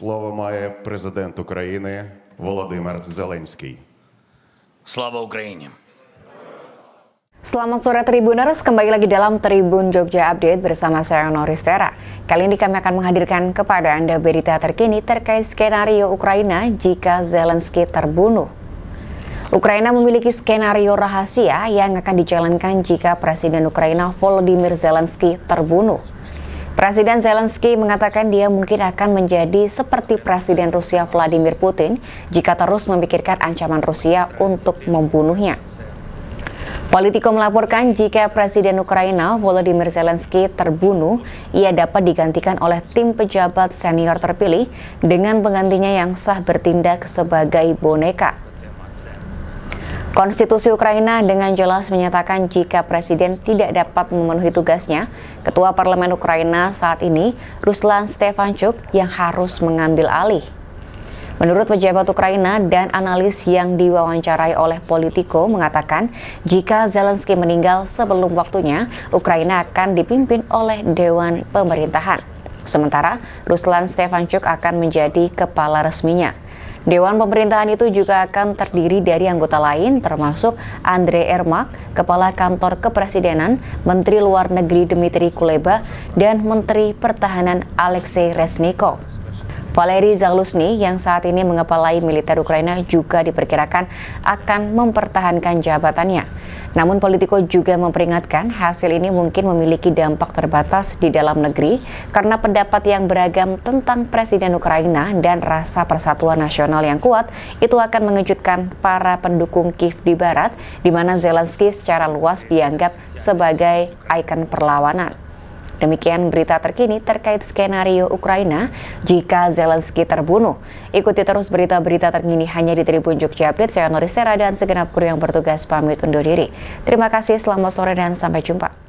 Слово має президент України Володимир Зеленський. Слава Україні! Selamat sore Tribuners, kembali lagi dalam Tribun Jogja Update bersama saya Noris Tera. Kali ini kami akan menghadirkan kepada Anda berita terkini terkait skenario Ukraina jika Zelensky terbunuh. Ukraina memiliki skenario rahasia yang akan dijalankan jika Presiden Ukraina Volodymyr Zelensky terbunuh. Presiden Zelensky mengatakan dia mungkin akan menjadi seperti Presiden Rusia Vladimir Putin jika terus memikirkan ancaman Rusia untuk membunuhnya. Politico melaporkan jika Presiden Ukraina Volodymyr Zelensky terbunuh, ia dapat digantikan oleh tim pejabat senior terpilih dengan penggantinya yang sah bertindak sebagai boneka. Konstitusi Ukraina dengan jelas menyatakan jika presiden tidak dapat memenuhi tugasnya, Ketua Parlemen Ukraina saat ini, Ruslan Stefanchuk, yang harus mengambil alih. Menurut pejabat Ukraina dan analis yang diwawancarai oleh Politico mengatakan jika Zelensky meninggal sebelum waktunya, Ukraina akan dipimpin oleh Dewan Pemerintahan. Sementara Ruslan Stefanchuk akan menjadi kepala resminya. Dewan pemerintahan itu juga akan terdiri dari anggota lain termasuk Andre Ermak, Kepala Kantor Kepresidenan, Menteri Luar Negeri Dmitry Kuleba, dan Menteri Pertahanan Alexei Resnikov. Valery Zaluzny yang saat ini mengepalai militer Ukraina juga diperkirakan akan mempertahankan jabatannya. Namun Politico juga memperingatkan hasil ini mungkin memiliki dampak terbatas di dalam negeri karena pendapat yang beragam tentang Presiden Ukraina dan rasa persatuan nasional yang kuat itu akan mengejutkan para pendukung Kiev di barat di mana Zelensky secara luas dianggap sebagai ikon perlawanan. Demikian berita terkini terkait skenario Ukraina jika Zelensky terbunuh. Ikuti terus berita-berita terkini hanya di Tribun Jogja Update. Saya Noristera dan segenap kru yang bertugas pamit undur diri. Terima kasih, selamat sore dan sampai jumpa.